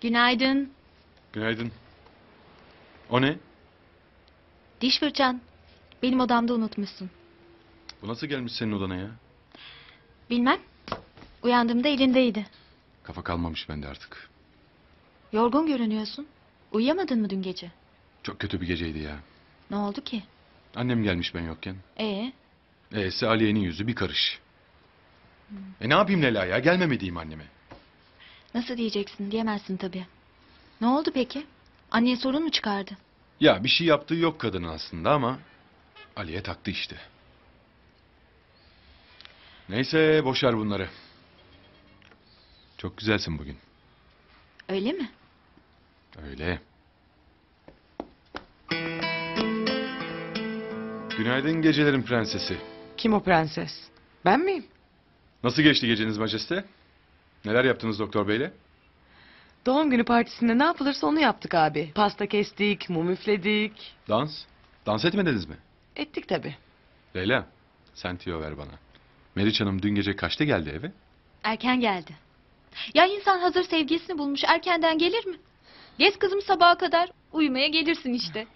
Günaydın. Günaydın. O ne? Diş fırçan. Benim odamda unutmuşsun. Bu nasıl gelmiş senin odana ya? Bilmem. Uyandığımda elindeydi. Kafa kalmamış bende artık. Yorgun görünüyorsun. Uyuyamadın mı dün gece? Çok kötü bir geceydi ya. Ne oldu ki? Annem gelmiş ben yokken. Ee, E'si Aliye'nin yüzü bir karış. E ne yapayım Leyla ya? Gelmeme diyeyim anneme. Nasıl diyeceksin diyemezsin tabii. Ne oldu peki? Anneye sorun mu çıkardı? Ya bir şey yaptığı yok kadının aslında ama... Aliye taktı işte. Neyse boşver bunları. Çok güzelsin bugün. Öyle mi? Öyle. Günaydın gecelerin prensesi. Kim o prenses? Ben miyim? Nasıl geçti geceniz majeste? Neler yaptınız doktor beyle? Doğum günü partisinde ne yapılırsa onu yaptık abi. Pasta kestik, mum üfledik. Dans? Dans etmediniz mi? Ettik tabi. Leyla, sen tüyo ver bana. Meriç Hanım dün gece kaçta geldi eve? Erken geldi. Ya insan hazır sevgilisini bulmuş erkenden gelir mi? Gez kızım sabaha kadar uyumaya gelirsin işte.